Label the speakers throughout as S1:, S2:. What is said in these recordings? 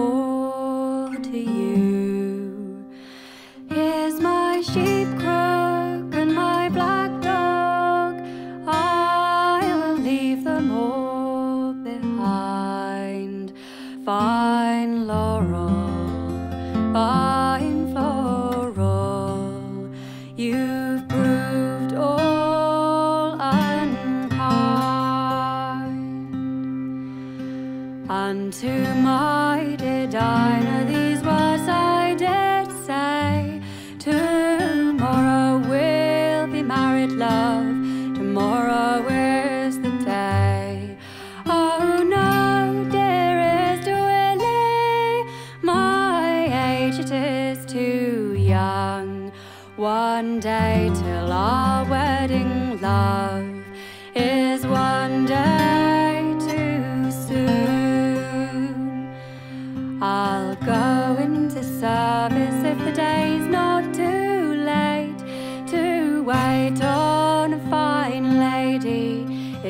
S1: all to you. Here's my sheep crook and my black dog. I will leave them all behind. Fine laurel. Unto my dear Dinah, these words I did say. Tomorrow we'll be married, love. Tomorrow is the day. Oh no, dearest Willie, my age it is too young. One day till our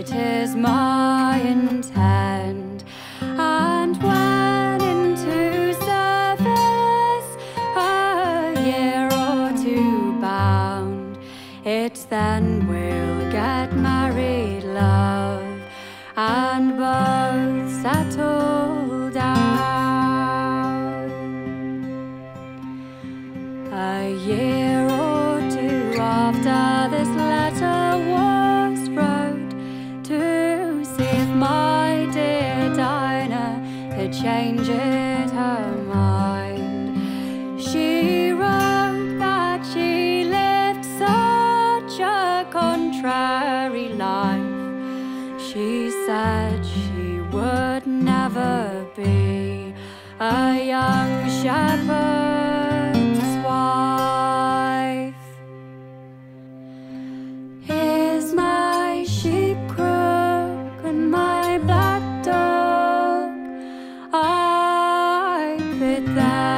S1: It is my intent. And when into service a year or two bound, it then will Had changed her mind. She wrote that she lived such a contrary life. She said she would never be a I